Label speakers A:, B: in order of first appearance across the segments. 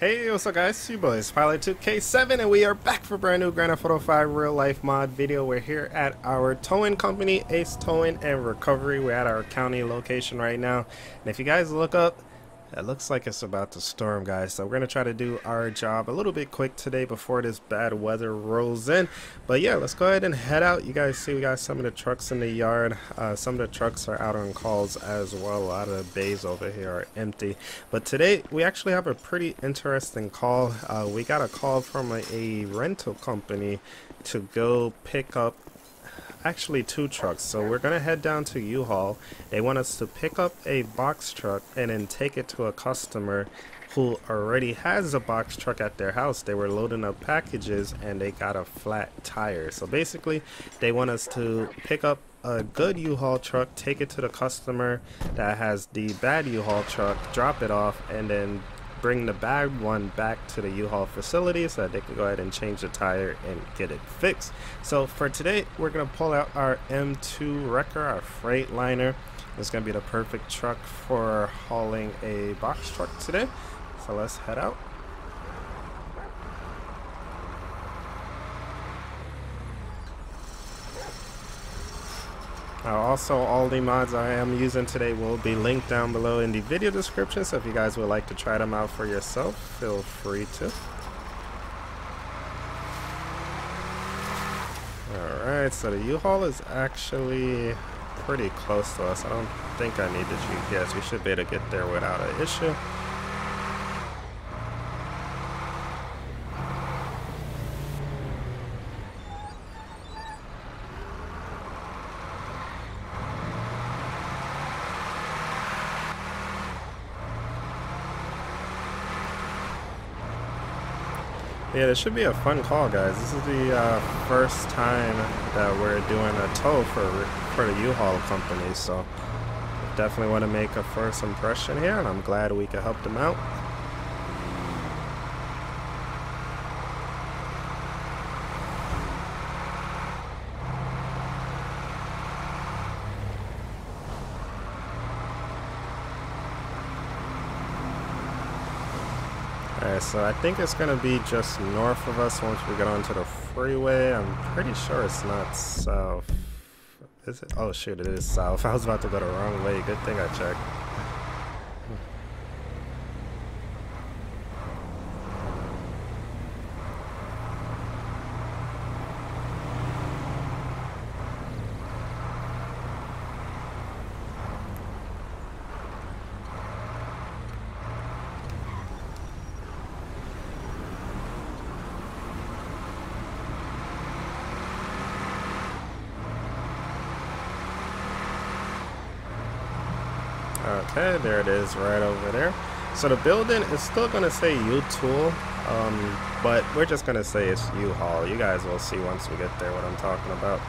A: Hey, what's up guys? You boys, Pilot 2K7 and we are back for brand new Grand Theft Auto 5 real life mod video. We're here at our towing company, Ace Towing and Recovery. We're at our county location right now. And if you guys look up, it looks like it's about to storm, guys. So we're going to try to do our job a little bit quick today before this bad weather rolls in. But yeah, let's go ahead and head out. You guys see we got some of the trucks in the yard. Uh, some of the trucks are out on calls as well. A lot of the bays over here are empty. But today, we actually have a pretty interesting call. Uh, we got a call from a, a rental company to go pick up actually two trucks. So we're going to head down to U-Haul. They want us to pick up a box truck and then take it to a customer who already has a box truck at their house. They were loading up packages and they got a flat tire. So basically, they want us to pick up a good U-Haul truck, take it to the customer that has the bad U-Haul truck, drop it off, and then bring the bad one back to the U-Haul facility so that they can go ahead and change the tire and get it fixed. So for today, we're going to pull out our M2 Wrecker, our Freightliner. It's going to be the perfect truck for hauling a box truck today. So let's head out. Uh, also, all the mods I am using today will be linked down below in the video description, so if you guys would like to try them out for yourself, feel free to. Alright, so the U-Haul is actually pretty close to us. I don't think I need the GPS. We should be able to get there without an issue. Yeah, this should be a fun call, guys. This is the uh, first time that we're doing a tow for for the U-Haul company, so definitely want to make a first impression here, and I'm glad we could help them out. Alright, so I think it's going to be just north of us once we get onto the freeway. I'm pretty sure it's not south. Is it? Oh shoot, it is south. I was about to go the wrong way. Good thing I checked. Okay, there it is right over there. So the building is still going to say U-Tool, um, but we're just going to say it's U-Haul. You guys will see once we get there what I'm talking about.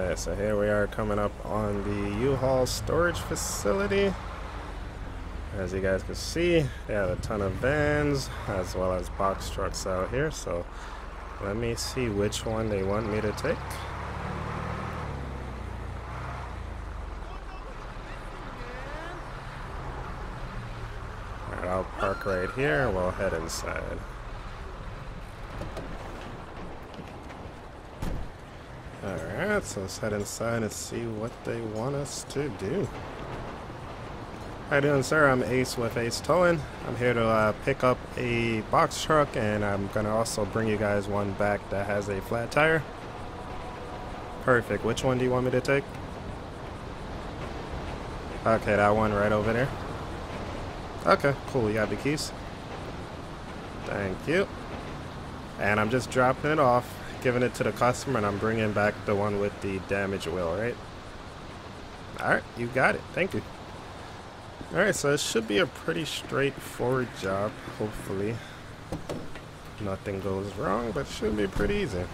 A: Okay, so here we are coming up on the U-Haul storage facility. As you guys can see, they have a ton of vans as well as box trucks out here. So let me see which one they want me to take. Alright, I'll park right here and we'll head inside. Alright, so let's head inside and see what they want us to do. How you doing, sir? I'm Ace with Ace Towing. I'm here to uh, pick up a box truck, and I'm going to also bring you guys one back that has a flat tire. Perfect. Which one do you want me to take? Okay, that one right over there. Okay, cool. You got the keys? Thank you. And I'm just dropping it off giving it to the customer and I'm bringing back the one with the damaged wheel, right? Alright, you got it. Thank you. Alright, so it should be a pretty straightforward job, hopefully. Nothing goes wrong, but should be pretty easy.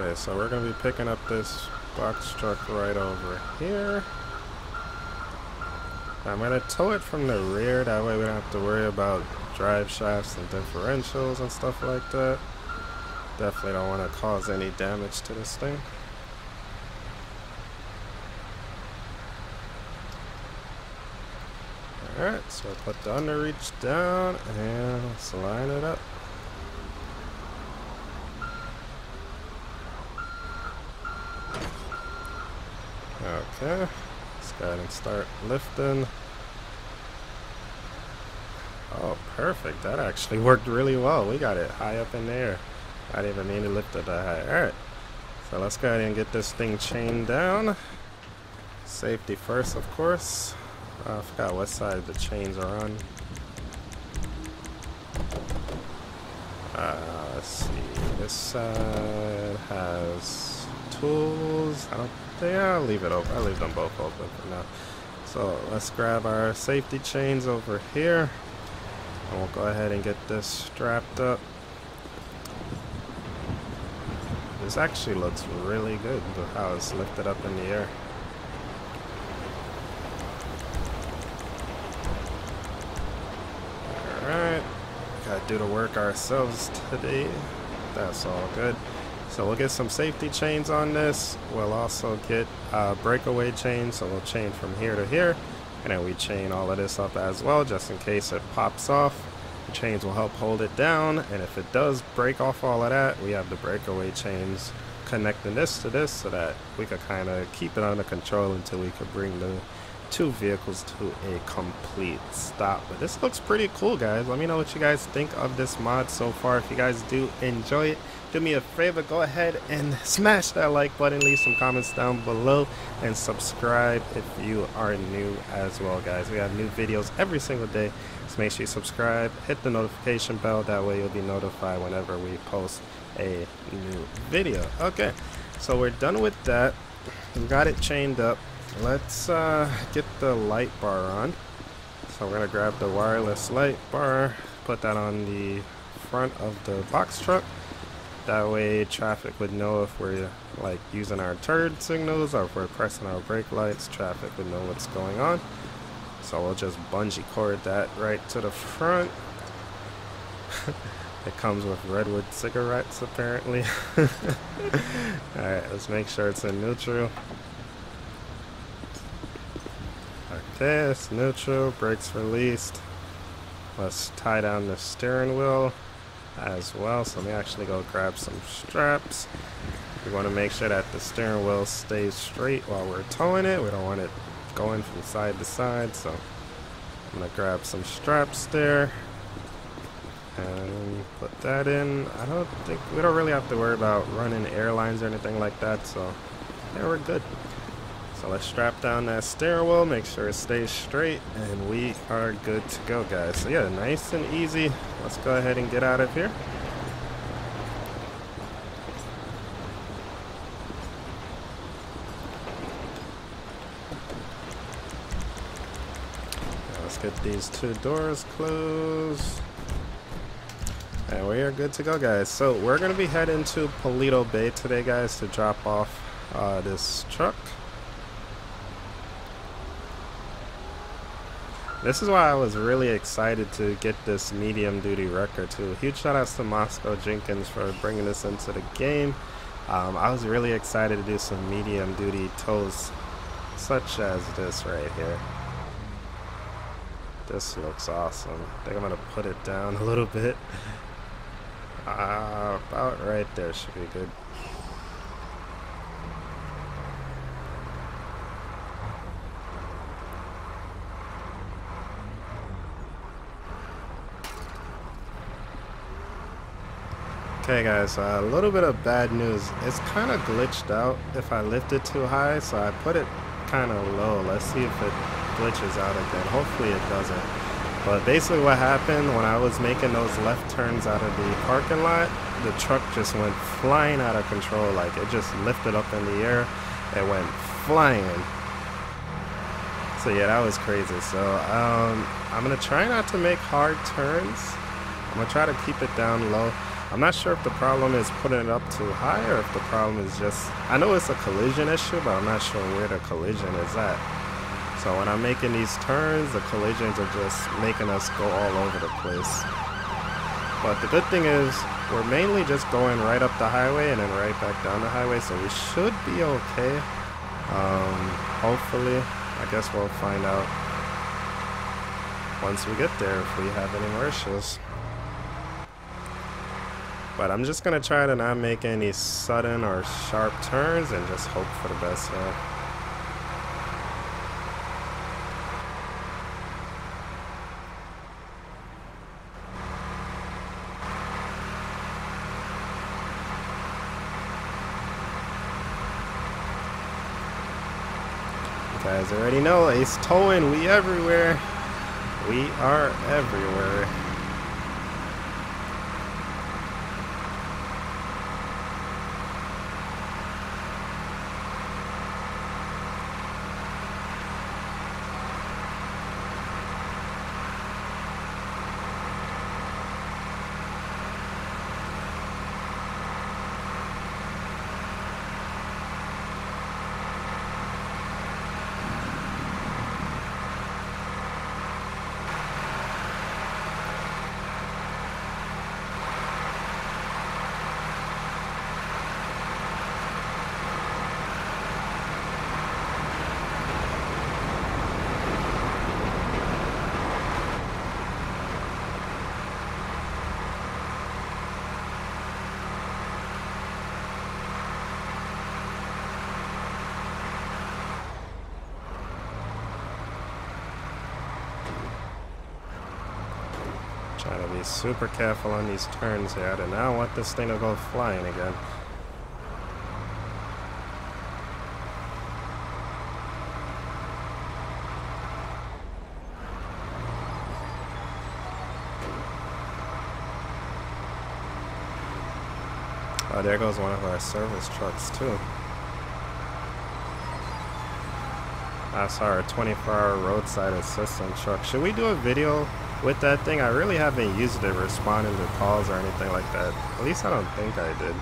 A: Okay, so we're going to be picking up this box truck right over here. I'm going to tow it from the rear, that way we don't have to worry about drive shafts and differentials and stuff like that. Definitely don't want to cause any damage to this thing. Alright, so put the underreach down and let's line it up. Okay, let's go ahead and start lifting. Oh, perfect. That actually worked really well. We got it high up in the air. I didn't even mean to lift it that high. Alright, so let's go ahead and get this thing chained down. Safety first, of course. I forgot what side the chains are on. Uh, let's see. This side has tools. I don't yeah, I'll leave it open. I'll leave them both open for now. So let's grab our safety chains over here. And we'll go ahead and get this strapped up. This actually looks really good, how it's lifted up in the air. Alright, gotta do the work ourselves today. That's all good. So we'll get some safety chains on this. We'll also get a breakaway chain, so we'll chain from here to here. And then we chain all of this up as well, just in case it pops off. The chains will help hold it down, and if it does break off all of that, we have the breakaway chains connecting this to this so that we could kind of keep it under control until we could bring the two vehicles to a complete stop. But this looks pretty cool, guys. Let me know what you guys think of this mod so far. If you guys do enjoy it, do me a favor, go ahead and smash that like button, leave some comments down below, and subscribe if you are new as well, guys. We have new videos every single day, so make sure you subscribe, hit the notification bell, that way you'll be notified whenever we post a new video. Okay, so we're done with that. We got it chained up. Let's uh, get the light bar on. So we're gonna grab the wireless light bar, put that on the front of the box truck. That way traffic would know if we're like using our turn signals or if we're pressing our brake lights, traffic would know what's going on. So we'll just bungee cord that right to the front. it comes with Redwood cigarettes apparently. Alright, let's make sure it's in neutral. Okay, it's neutral, brakes released. Let's tie down the steering wheel as well. So let me actually go grab some straps. We want to make sure that the steering wheel stays straight while we're towing it. We don't want it going from side to side. So I'm going to grab some straps there and put that in. I don't think, we don't really have to worry about running airlines or anything like that. So yeah, we're good. So let's strap down that stairwell, make sure it stays straight, and we are good to go, guys. So yeah, nice and easy. Let's go ahead and get out of here. Let's get these two doors closed. And we are good to go, guys. So we're going to be heading to Paleto Bay today, guys, to drop off uh, this truck. This is why I was really excited to get this medium duty wrecker too. Huge shout outs to Moscow Jenkins for bringing this into the game. Um, I was really excited to do some medium duty tows such as this right here. This looks awesome. I think I'm to put it down a little bit. Uh, about right there should be good. Okay guys, a little bit of bad news. It's kind of glitched out if I lift it too high, so I put it kind of low. Let's see if it glitches out again. Hopefully it doesn't. But basically what happened when I was making those left turns out of the parking lot, the truck just went flying out of control. Like it just lifted up in the air. It went flying. So yeah, that was crazy. So um, I'm going to try not to make hard turns. I'm going to try to keep it down low. I'm not sure if the problem is putting it up too high or if the problem is just... I know it's a collision issue, but I'm not sure where the collision is at. So when I'm making these turns, the collisions are just making us go all over the place. But the good thing is, we're mainly just going right up the highway and then right back down the highway, so we should be okay. Um, hopefully, I guess we'll find out once we get there if we have any more issues. But I'm just gonna try to not make any sudden or sharp turns and just hope for the best here. You guys already know Ace Towing, we everywhere. We are everywhere. Trying to be super careful on these turns here. I do not want this thing to go flying again. Oh, there goes one of our service trucks too. Ah, That's our 24-hour roadside assistance truck. Should we do a video with that thing? I really haven't used it responding to calls or anything like that. At least I don't think I did.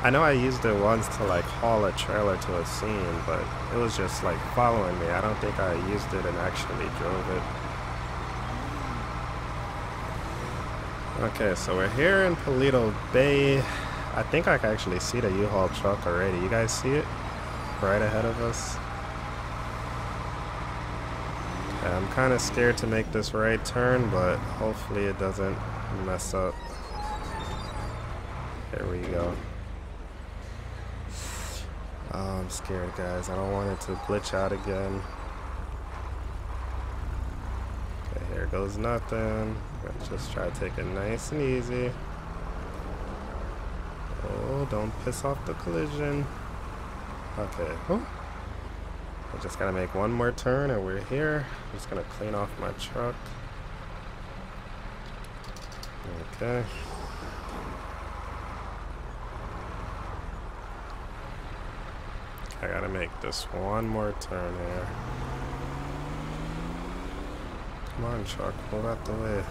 A: I know I used it once to like haul a trailer to a scene, but it was just like following me. I don't think I used it and actually drove it. Okay, so we're here in Paleto Bay. I think I can actually see the U-Haul truck already. You guys see it? Right ahead of us. I'm kind of scared to make this right turn, but hopefully it doesn't mess up. There we go. Oh, I'm scared, guys. I don't want it to glitch out again. Okay, here goes nothing. Let's just try to take it nice and easy. Oh, don't piss off the collision. Okay. Oh. Just gotta make one more turn and we're here. I'm just gonna clean off my truck. Okay. I gotta make this one more turn here. Come on, truck, pull out the way.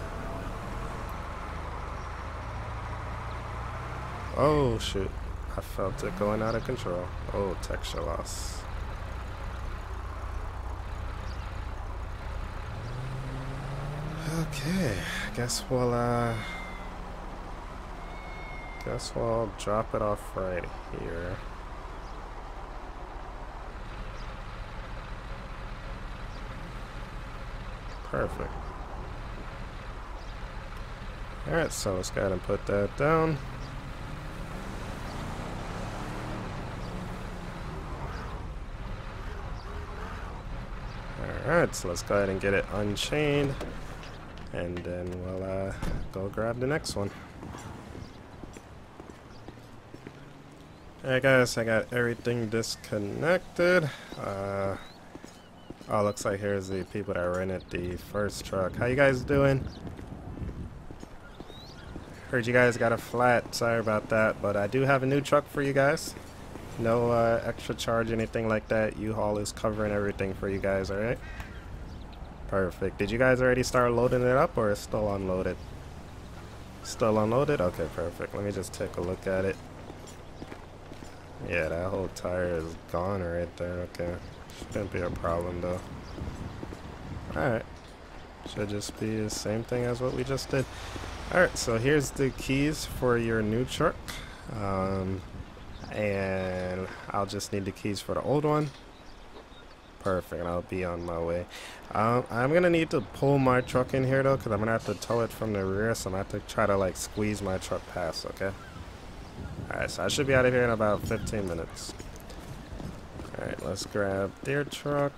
A: Oh, shoot. I felt it going out of control. Oh, texture loss. Okay, I guess we'll, uh... Guess we'll drop it off right here. Perfect. Alright, so let's go ahead and put that down. Alright, so let's go ahead and get it unchained. And then we'll uh, go grab the next one. Alright guys, I got everything disconnected. Uh, oh, looks like here's the people that rented the first truck. How you guys doing? Heard you guys got a flat, sorry about that, but I do have a new truck for you guys. No uh, extra charge, anything like that. U-Haul is covering everything for you guys, alright? Perfect. Did you guys already start loading it up or is still unloaded? Still unloaded? Okay, perfect. Let me just take a look at it. Yeah, that whole tire is gone right there. Okay. Shouldn't be a problem though. Alright. Should just be the same thing as what we just did. Alright, so here's the keys for your new truck. Um, and I'll just need the keys for the old one. Perfect, I'll be on my way. Um, I'm gonna need to pull my truck in here though, because I'm gonna have to tow it from the rear, so I'm gonna have to try to like squeeze my truck past, okay? Alright, so I should be out of here in about 15 minutes. Alright, let's grab their truck.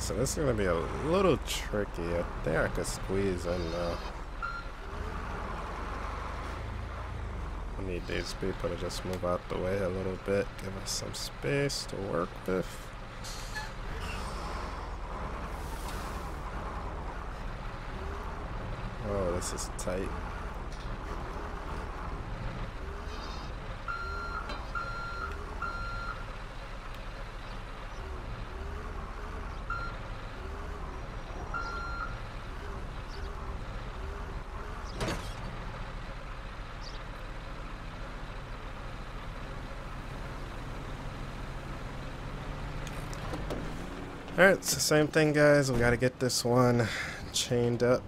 A: Okay, so this is gonna be a little tricky. I think I could squeeze in though. I need these people to just move out the way a little bit, give us some space to work with. Oh, this is tight. Alright, it's the same thing guys. We gotta get this one chained up.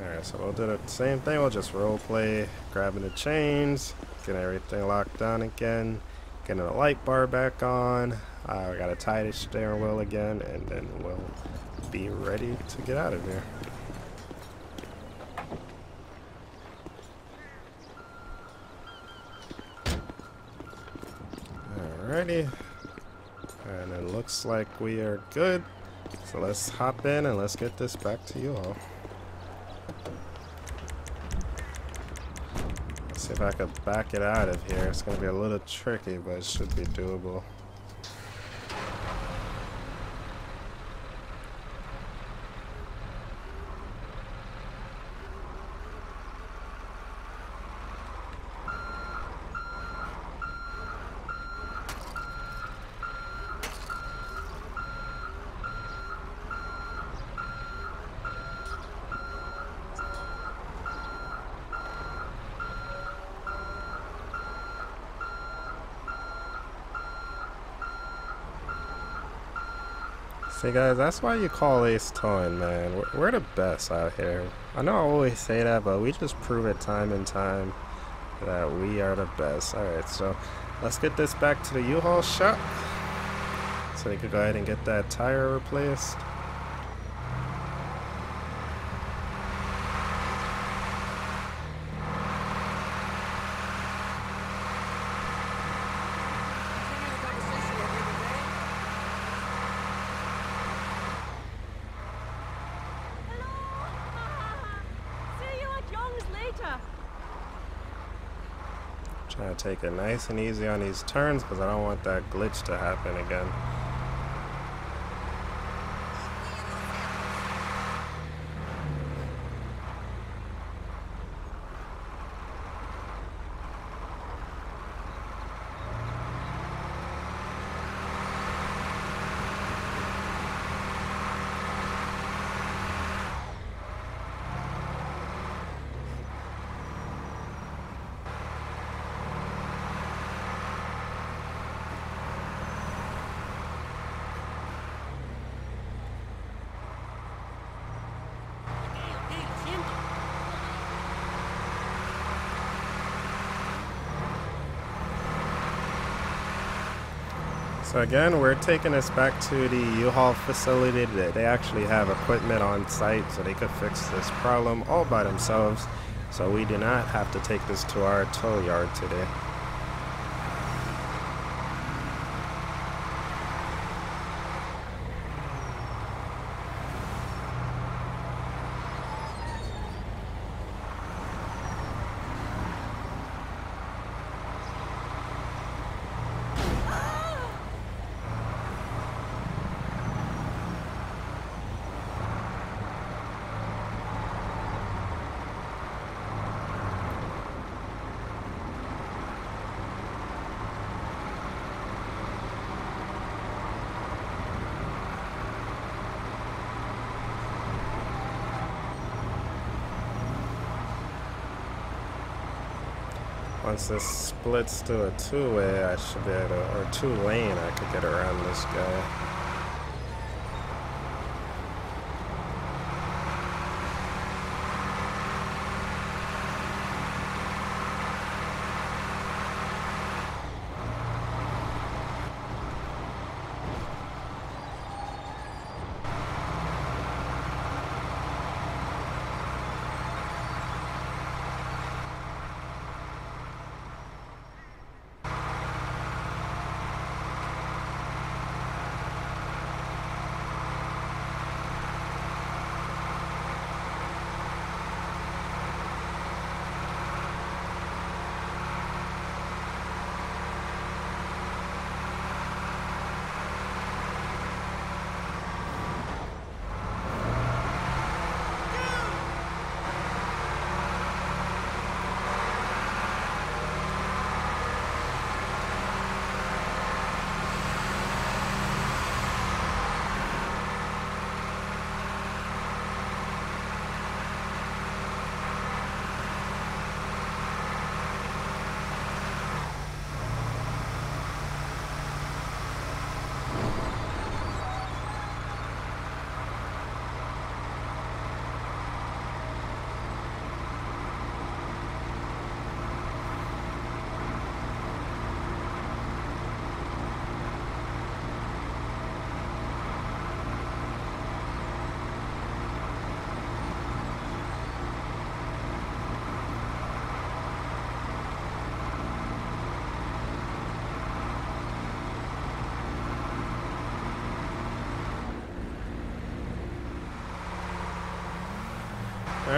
A: Alright, so we'll do the same thing. We'll just role play, grabbing the chains, getting everything locked down again, getting the light bar back on. Uh, we gotta tie the steering wheel again, and then we'll be ready to get out of here. Alrighty. And it looks like we are good. So let's hop in and let's get this back to you all. Let's see if I can back it out of here. It's going to be a little tricky, but it should be doable. See guys, that's why you call Ace Towing, man. We're, we're, the best out here. I know I always say that, but we just prove it time and time that we are the best. Alright, so let's get this back to the U-Haul shop. So they could go ahead and get that tire replaced. Trying to take it nice and easy on these turns because I don't want that glitch to happen again. So again, we're taking this back to the U-Haul facility. They actually have equipment on site so they could fix this problem all by themselves. So we do not have to take this to our tow yard today. Once this splits to a two-way, I should be able to, or two-lane, I could get around this guy.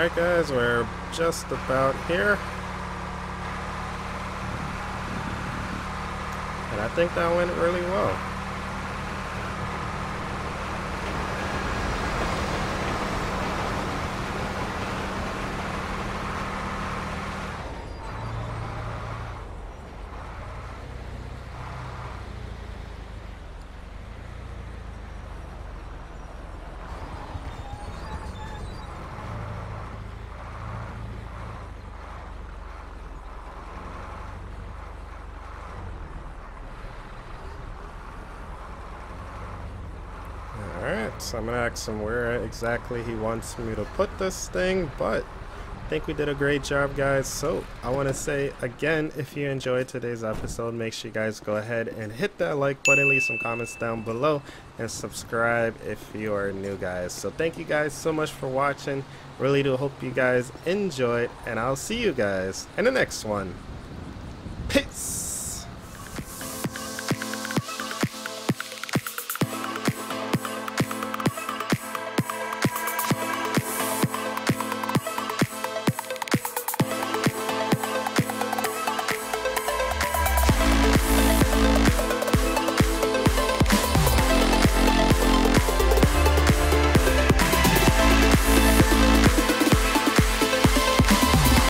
A: Alright guys, we're just about here. And I think that went really well. Alright, so I'm gonna ask him where exactly he wants me to put this thing, but I think we did a great job guys. So I want to say again, if you enjoyed today's episode, make sure you guys go ahead and hit that like button, leave some comments down below, and subscribe if you are new guys. So thank you guys so much for watching. Really do hope you guys enjoyed, and I'll see you guys in the next one. Peace!